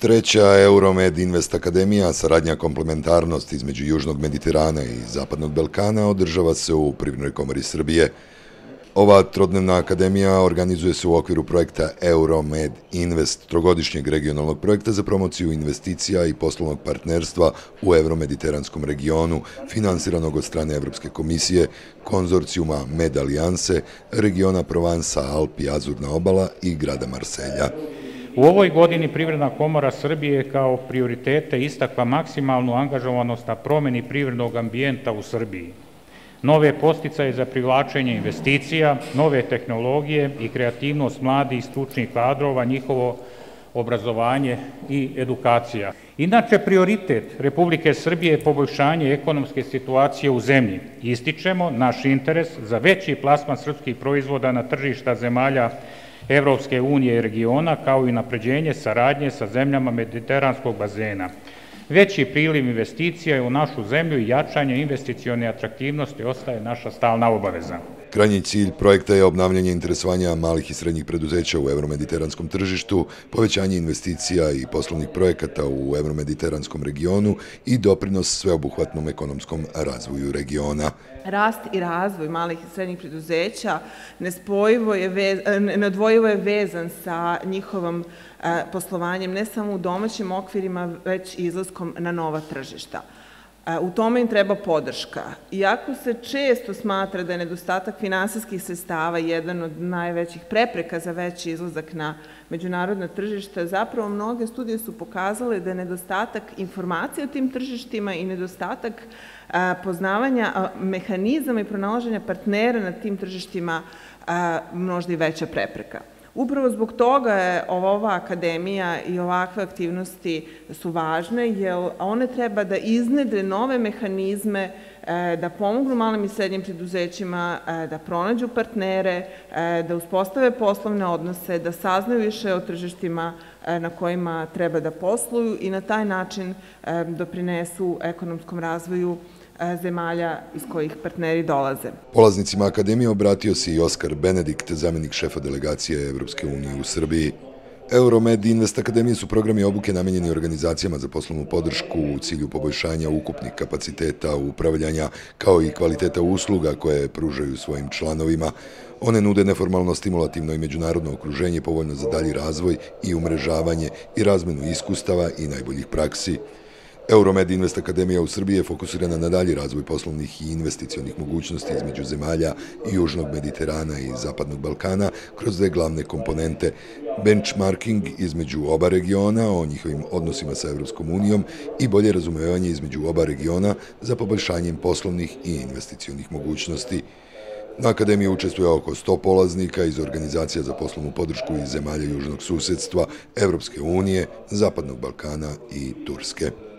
Treća Euromed Invest Akademija, saradnja komplementarnost između Južnog Mediterana i Zapadnog Balkana, održava se u Privrednoj komori Srbije. Ova trodnevna akademija organizuje se u okviru projekta Euromed Invest, trogodišnjeg regionalnog projekta za promociju investicija i poslovnog partnerstva u Euromediteranskom regionu, finansiranog od strane Evropske komisije, konzorcijuma Med Alijanse, regiona Provansa, Alpi, Azurna obala i grada Marselja. U ovoj godini Privredna komora Srbije kao prioritete istakva maksimalnu angažovanost na promeni privrednog ambijenta u Srbiji, nove posticaje za privlačenje investicija, nove tehnologije i kreativnost mladih i stručnih kadrova, njihovo obrazovanje i edukacija. Inače, prioritet Republike Srbije je poboljšanje ekonomske situacije u zemlji. Ističemo naš interes za veći plasman srpskih proizvoda na tržišta zemalja Evropske unije i regiona, kao i napređenje saradnje sa zemljama mediteranskog bazena. Veći priliv investicija u našu zemlju i jačanje investicione atraktivnosti ostaje naša stalna obaveza. Krajnji cilj projekta je obnavljanje interesovanja malih i srednjih preduzeća u evromediteranskom tržištu, povećanje investicija i poslovnih projekata u evromediteranskom regionu i doprinos sveobuhvatnom ekonomskom razvoju regiona. Rast i razvoj malih i srednjih preduzeća nespojivo je, vez, neodvojivo je vezan sa njihovom e, poslovanjem ne samo u domaćim okvirima, već izlaskom na nova tržišta. U tome im treba podrška. Iako se često smatra da je nedostatak finansijskih sestava jedan od najvećih prepreka za veći izlazak na međunarodna tržišta, zapravo mnoge studije su pokazale da je nedostatak informacija o tim tržištima i nedostatak poznavanja mehanizama i pronalaženja partnera na tim tržištima možda i veća prepreka. Upravo zbog toga je ova akademija i ovakve aktivnosti su važne, jer one treba da iznedre nove mehanizme, e, da pomognu malim i srednjim preduzećima, e, da pronađu partnere, e, da uspostave poslovne odnose, da saznaju više o tržištima na kojima treba da posluju i na taj način doprinesu ekonomskom razvoju zemalja iz kojih partneri dolaze. Polaznicima Akademije obratio se i Oskar Benedikt, zamenik šefa delegacije Evropske unije u Srbiji. Euromed Invest Akademije su programi obuke namenjeni organizacijama za poslovnu podršku u cilju poboljšanja ukupnih kapaciteta upravljanja kao i kvaliteta usluga koje pružaju svojim članovima. One nude neformalno stimulativno i međunarodno okruženje povoljno za dalji razvoj i umrežavanje i razmenu iskustava i najboljih praksi. Euromed Invest Akademija u Srbiji je fokusirana na dalji razvoj poslovnih i investicionih mogućnosti između zemalja Južnog Mediterana i Zapadnog Balkana kroz dve glavne komponente benchmarking između oba regiona o njihovim odnosima sa Evropskom unijom i bolje razumevanje između oba regiona za poboljšanjem poslovnih i investicionih mogućnosti. Na akademiji učestvuje oko 100 polaznika iz organizacija za poslovnu podršku iz zemalja južnog susedstva, Evropske unije, Zapadnog Balkana i Turske.